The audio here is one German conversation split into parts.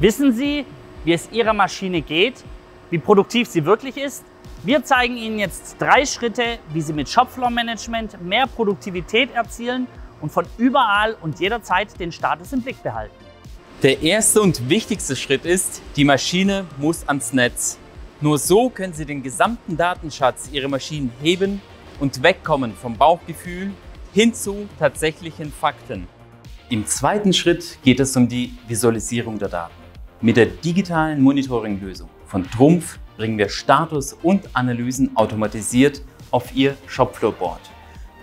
Wissen Sie, wie es Ihrer Maschine geht, wie produktiv sie wirklich ist? Wir zeigen Ihnen jetzt drei Schritte, wie Sie mit Shopfloor Management mehr Produktivität erzielen und von überall und jederzeit den Status im Blick behalten. Der erste und wichtigste Schritt ist, die Maschine muss ans Netz. Nur so können Sie den gesamten Datenschatz Ihrer Maschinen heben und wegkommen vom Bauchgefühl hin zu tatsächlichen Fakten. Im zweiten Schritt geht es um die Visualisierung der Daten. Mit der digitalen Monitoring-Lösung von Trumpf bringen wir Status und Analysen automatisiert auf Ihr Shopfloor-Board.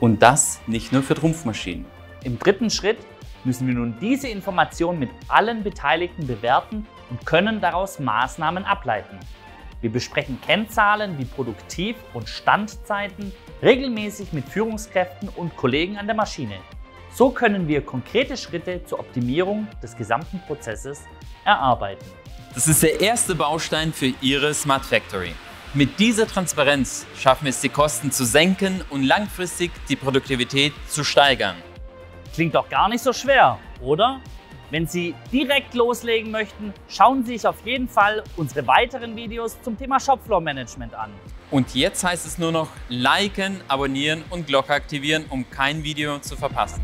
Und das nicht nur für Trumpfmaschinen. Im dritten Schritt müssen wir nun diese Information mit allen Beteiligten bewerten und können daraus Maßnahmen ableiten. Wir besprechen Kennzahlen wie Produktiv- und Standzeiten regelmäßig mit Führungskräften und Kollegen an der Maschine. So können wir konkrete Schritte zur Optimierung des gesamten Prozesses erarbeiten. Das ist der erste Baustein für Ihre Smart Factory. Mit dieser Transparenz schaffen wir es, die Kosten zu senken und langfristig die Produktivität zu steigern. Klingt doch gar nicht so schwer, oder? Wenn Sie direkt loslegen möchten, schauen Sie sich auf jeden Fall unsere weiteren Videos zum Thema Shopfloor Management an. Und jetzt heißt es nur noch liken, abonnieren und Glocke aktivieren, um kein Video zu verpassen.